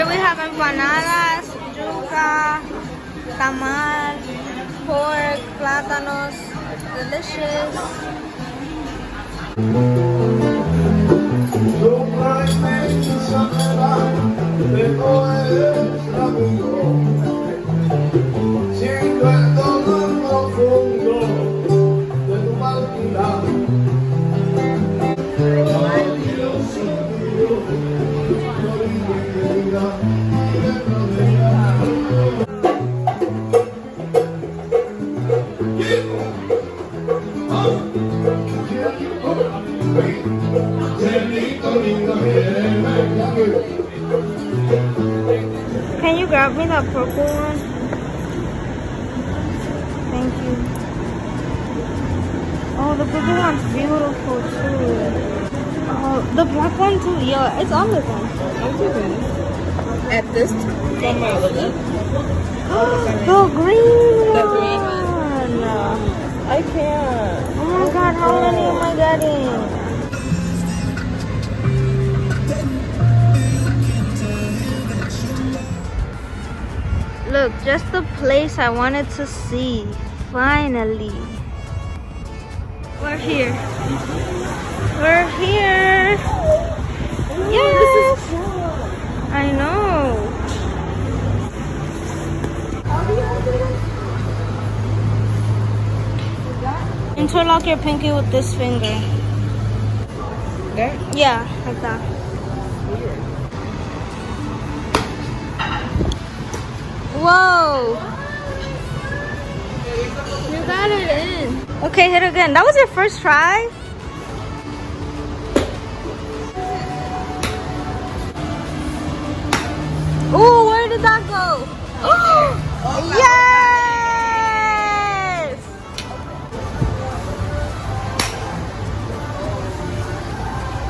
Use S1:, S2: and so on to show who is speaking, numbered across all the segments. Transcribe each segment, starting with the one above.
S1: Here we have empanadas, yuca, tamal, pork, plátanos, delicious. Me that purple one? Thank you. Oh, the purple one's beautiful too. Oh, the black one too. Yeah, it's all of them.
S2: At this time,
S1: the green
S2: The
S1: one.
S2: green I can't.
S1: Oh my god, how many am I getting? Just the place I wanted to see. Finally. We're here. We're here. Yes. I know. Interlock your pinky with this finger.
S2: There?
S1: Yeah, like that. Whoa! You got it in. Okay, hit again. That was your first try? Ooh, where did that go? yes!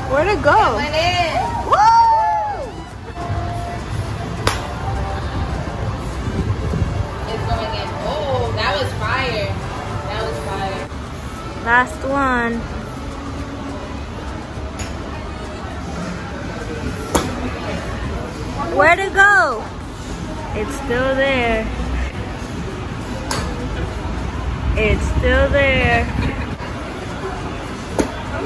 S1: Where'd it go?
S2: Went
S1: Last one. Where'd it go? It's still there. It's still there.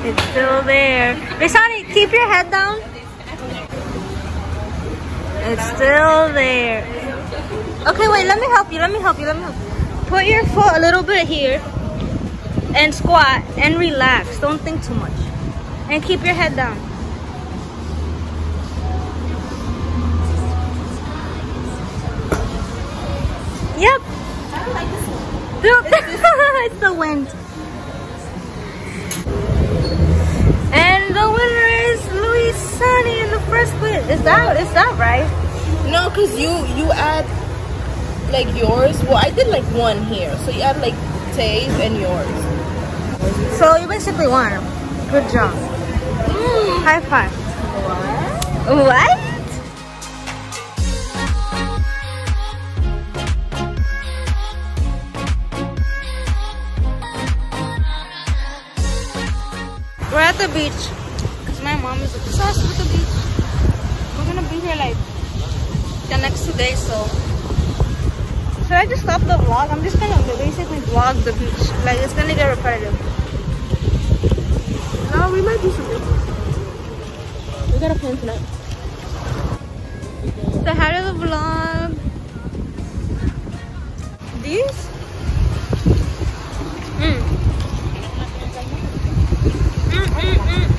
S1: It's still there. Risani, keep your head down. It's still there. Okay, wait, let me help you. Let me help you. Let me help you. Put your foot a little bit here and squat and relax. Don't think too much. And keep your head down. Yep. Yep. it's the wind. And the winner is Luis Sunny in the first quiz. Is that is that right?
S2: No, cause you you add like yours. Well, I did like one here, so you add like Tay's and yours.
S1: So you basically won. Good job. Hmm. High five. What? What? We're at the beach. Because my mom is obsessed with the beach. We're gonna be here like the next two days, so. Should I just stop the vlog? I'm just gonna basically vlog the beach. Like it's gonna get repetitive.
S2: No, we might do something. We got a plan tonight.
S1: The head of the vlog. These? Mm, mm, mm, mm,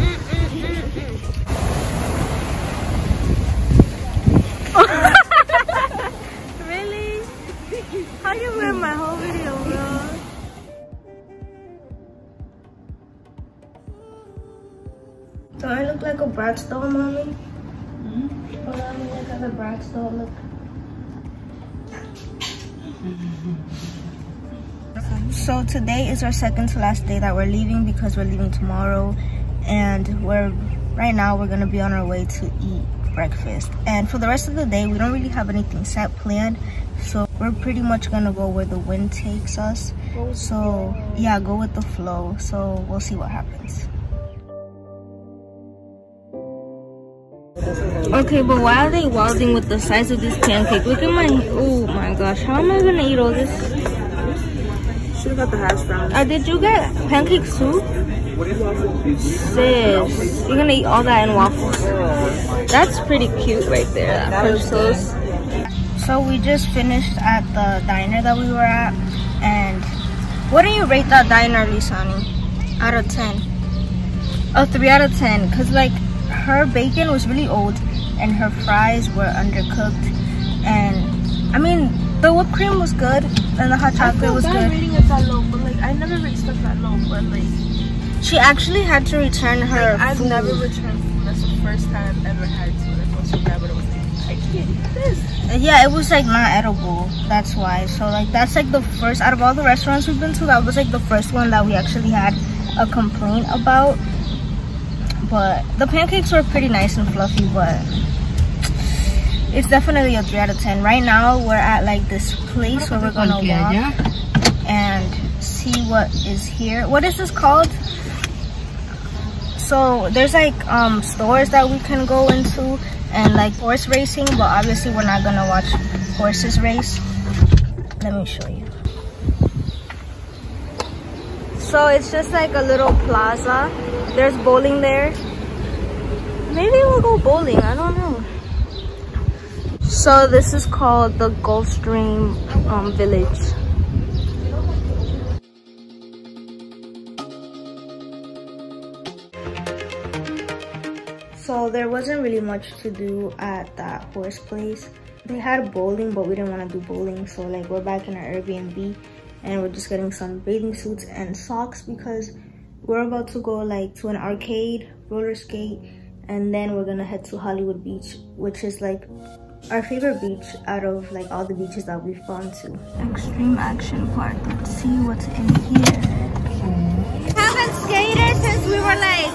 S1: is our second to last day that we're leaving because we're leaving tomorrow. And we're right now we're gonna be on our way to eat breakfast. And for the rest of the day we don't really have anything set planned. So we're pretty much gonna go where the wind takes us. So yeah go with the flow. So we'll see what happens. Okay but why are they wilding with the size of this pancake? Look at my oh my gosh how am i gonna eat all this
S2: Should have got the hash brown.
S1: uh, did you get pancake soup? Sis you're gonna eat all that in waffles that's pretty cute right there that pencils so we just finished at the diner that we were at and what do you rate that diner lisani? Out of 10 a 3 out of 10 because like her bacon was really old and her fries were undercooked and i mean the whipped cream was good and the hot
S2: I
S1: chocolate was
S2: bad
S1: good
S2: rating it that low, but like I never rate stuff that low. But like
S1: she actually had to return her
S2: I've
S1: food.
S2: never returned food. That's the first time I've ever had to. Like once you grab it, I was like, I can't eat this.
S1: yeah it was like not edible that's why so like that's like the first out of all the restaurants we've been to that was like the first one that we actually had a complaint about but the pancakes were pretty nice and fluffy but it's definitely a 3 out of 10 right now we're at like this place where we're gonna walk and see what is here. What is this called? So there's like um stores that we can go into and like horse racing but obviously we're not gonna watch horses race. Let me show you. So it's just like a little plaza. There's bowling there. Maybe we'll go bowling. I don't know so this is called the gulfstream um, village So there wasn't really much to do at that horse place. They had bowling, but we didn't want to do bowling. So like we're back in our Airbnb and we're just getting some bathing suits and socks because we're about to go like to an arcade, roller skate, and then we're gonna head to Hollywood Beach, which is like our favorite beach out of like all the beaches that we've gone to. Extreme Action Park. Let's see what's in here. Haven't skated since we were like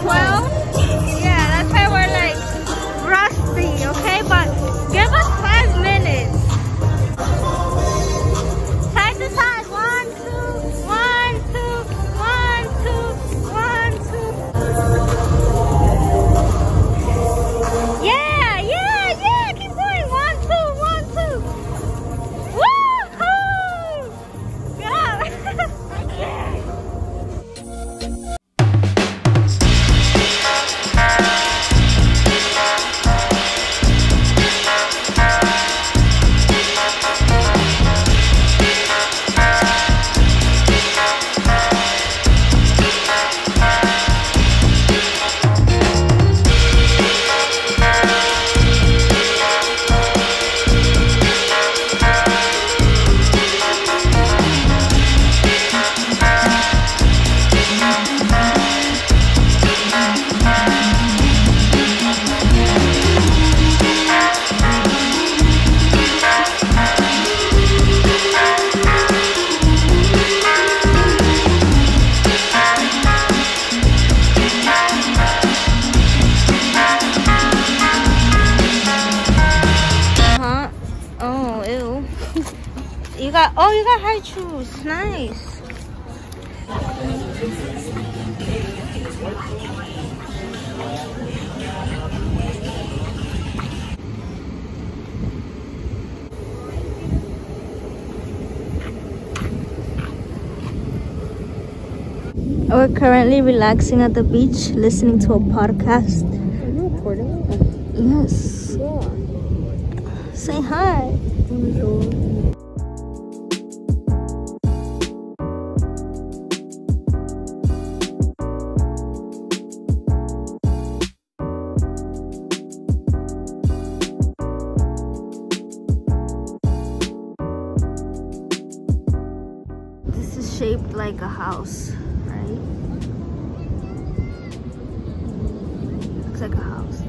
S1: 12. Got, oh, you got high shoes. Nice. We're currently relaxing at the beach, listening to a podcast.
S2: Are you recording?
S1: Yes. Say hi. Like a house.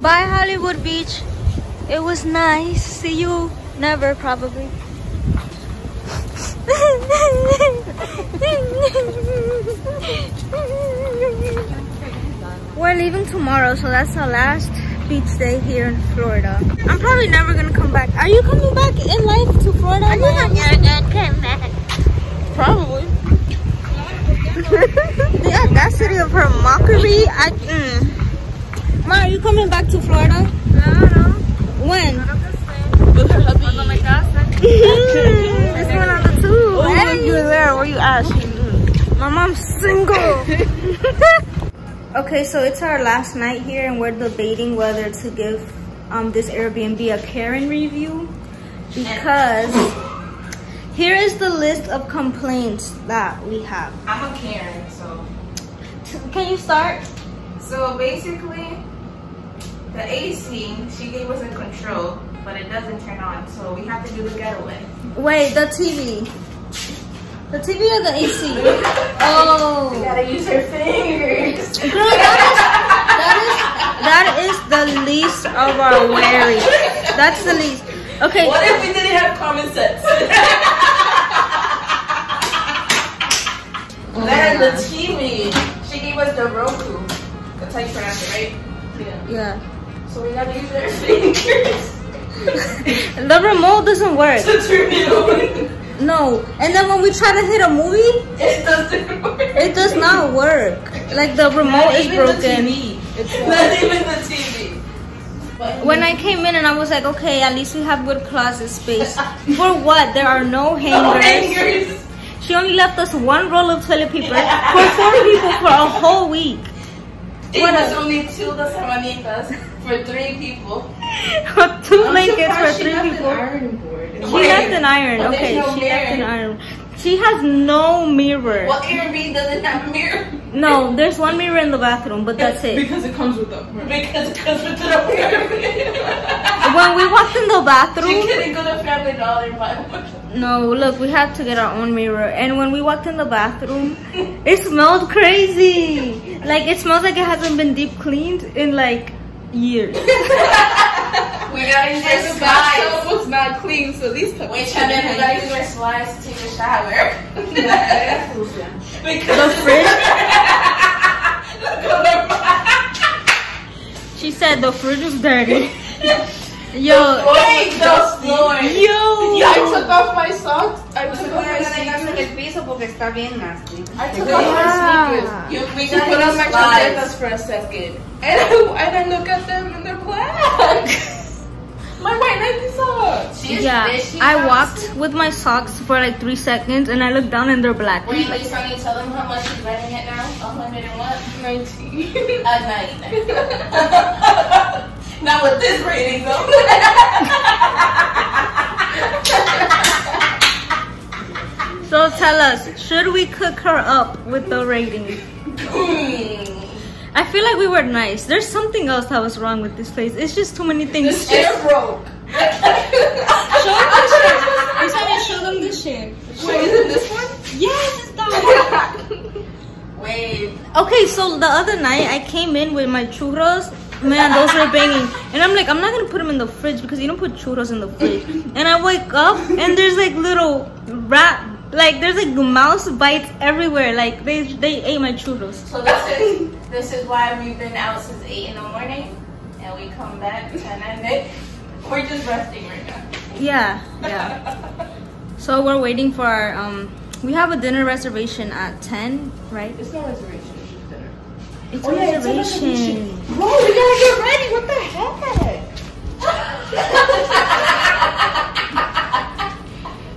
S1: Bye Hollywood Beach. It was nice. See you never probably. We're leaving tomorrow, so that's our last beach day here in Florida. I'm probably never gonna come back. Are you coming back in life to Florida? I'm gonna come back.
S2: Probably.
S1: the audacity of her mockery. I, mm. Ma, are you coming back to Florida? When?
S2: With her hubby.
S1: this one on the two.
S2: Oh,
S1: Hey.
S2: you were there. Where you at?
S1: My mom's single. okay, so it's our last night here, and we're debating whether to give um this Airbnb a Karen review because here is the list of complaints that we have.
S3: I'm a Karen, so
S1: Can you start?
S3: so basically the AC she gave us a control, but it doesn't turn on, so we have to do the getaway.
S1: Wait, the TV. The TV or the AC? Oh.
S3: We gotta use your fingers.
S1: Girl, that is, that is, that is the least of our worries. That's the least. Okay.
S3: What if we didn't have common sense? then the TV, she gave the Roku. That's how you pronounce it, right? Yeah.
S1: Yeah.
S3: So we gotta use our fingers
S1: The remote doesn't work.
S3: to turn it on.
S1: No. And then when we try to hit a movie,
S3: It doesn't work.
S1: it does not work. Like the remote
S3: Not
S1: is
S3: even the
S1: broken.
S3: TV. Not even the TV.
S1: When I came in and I was like, okay, at least we have good closet space. For what? There are no
S3: No
S1: hangers. She only left us one roll of toilet paper for four people for a whole week.
S3: It
S1: What
S3: was
S1: a-
S3: only two de semanitas for three people.
S1: Two blankets for three people.
S2: iron board.
S1: She left an iron. Okay, she left an iron. She has no mirror.
S3: What Airbnb doesn't have a mirror?
S1: No, there's one mirror in the bathroom, but that's it.
S2: Because it comes with the
S3: Because because it's a mirror.
S1: When we walked in the
S3: you
S1: bathroom,
S3: couldn't go to Family Dollar and buy one.
S1: no, look, we had to get our own mirror. And when we walked in the bathroom, it smelled crazy. Like it smells like it hasn't been deep cleaned in like years.
S3: We gotta use our
S2: the
S3: slides.
S2: bathtub was not clean, so these puppies
S3: Wait, and then we gotta use our slides to take a shower. because
S1: The fridge. She said the fridge was dirty. Yo,
S3: Wait, the floor.
S1: yo.
S2: I took off my socks. I took off my
S4: en
S2: sneakers.
S4: el piso porque está bien nasty.
S2: I took off my sneakers.
S3: You, we
S2: To
S3: gotta
S2: put on
S3: use
S2: my
S3: slides.
S2: chancletas for a second. And I, and I look at them and they're
S1: Yeah, I walked with my socks for like three seconds and I looked down and they're black.
S3: Wait, like, can you tell them how much she's renting it now? A hundred and what?
S2: 19.
S3: Uh, A night. Not with this rating though.
S1: So tell us, should we cook her up with the rating? Hmm. I feel like we were nice. There's something else that was wrong with this place. It's just too many things.
S2: This chair broke.
S1: Show them the shit. I'm trying to show them the.
S2: Wait, is it this one?
S1: Yes, it's that
S3: Wait.
S1: Okay, so the other night I came in with my churros. Man, those were banging. And I'm like, I'm not gonna put them in the fridge because you don't put churros in the fridge. And I wake up and there's like little rat, like there's like mouse bites everywhere. Like they they ate my churros.
S3: So this is this is why we've been out since eight in the morning, and we come back ten at night. We're just resting right now.
S1: Yeah, yeah. So we're waiting for our um We have a dinner reservation at 10, right?
S2: It's no reservation. It's just dinner.
S1: It's
S2: Oh,
S1: a
S2: yeah, it's a
S1: reservation.
S2: reservation. Bro, we gotta get ready. What the heck?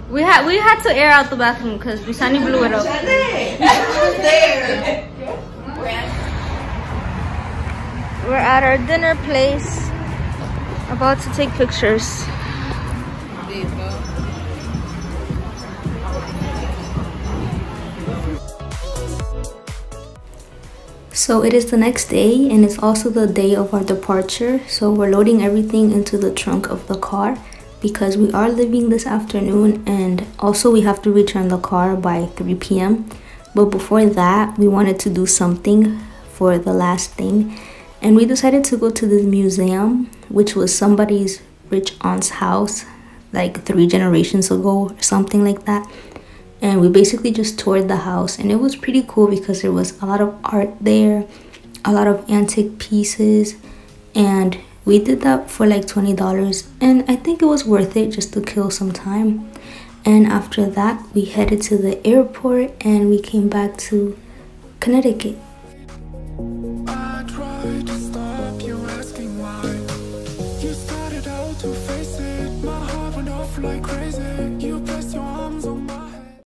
S1: We had we had to air out the bathroom because Bisani blew it up.
S2: there.
S1: We're at our dinner place, about to take pictures. So it is the next day and it's also the day of our departure. So we're loading everything into the trunk of the car because we are leaving this afternoon and also we have to return the car by 3 p.m. But before that, we wanted to do something for the last thing and we decided to go to this museum which was somebody's rich aunt's house like three generations ago or something like that and we basically just toured the house and it was pretty cool because there was a lot of art there a lot of antique pieces and we did that for like $20 and i think it was worth it just to kill some time. And after that we headed to the airport and we came back to connecticut